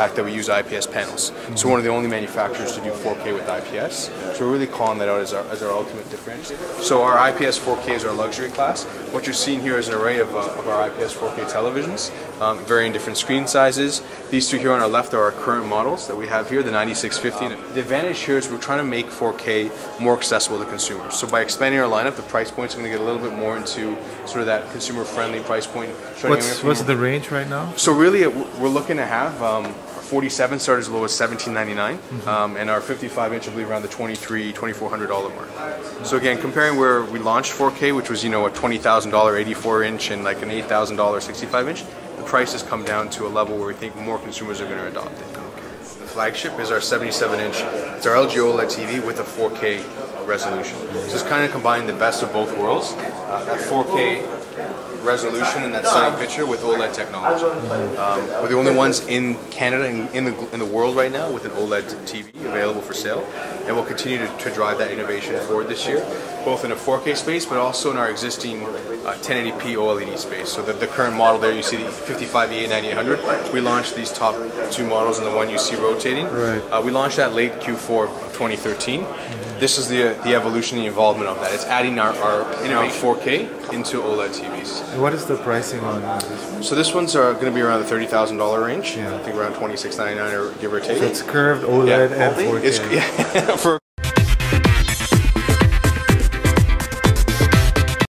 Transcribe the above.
fact that we use IPS panels. So one of the only manufacturers to do 4K with IPS. So we're really calling that out as our, as our ultimate differentiator. So our IPS 4K is our luxury class. What you're seeing here is an array of, uh, of our IPS 4K televisions, um, varying different screen sizes. These two here on our left are our current models that we have here, the 9650. The advantage here is we're trying to make 4K more accessible to consumers. So by expanding our lineup, the price points are going to get a little bit more into sort of that consumer-friendly price point. What's, what's the range right now? So really, we're looking to have um, 47 start as low as 17.99, mm-hmm. um, and our 55 inch, I believe, around the 23, 2400 dollar mark. So again, comparing where we launched 4K, which was you know a 20 thousand dollar 84 inch and like an 8 thousand dollar 65 inch, the price has come down to a level where we think more consumers are going to adopt it. The flagship is our 77 inch. It's our LG OLED TV with a 4K resolution. So it's kind of combining the best of both worlds. Uh, that 4K resolution and that stunning picture with OLED technology. Um, we're the only ones in Canada and in the, in the world right now with an OLED TV available for sale, and we'll continue to, to drive that innovation forward this year, both in a 4K space, but also in our existing uh, 1080p OLED space. So the, the current model there, you see the 55E 9800. We launched these top two models and the one you see rotating. Right. Uh, we launched that late Q4 of 2013. This is the the evolution, the involvement of that. It's adding our, our, our 4K into OLED TVs. And what is the pricing on this? So this one's uh, going to be around the thirty thousand dollar range. Yeah. I think around twenty six ninety nine or give or take. So it's curved OLED yeah. and 4K. It's, yeah, for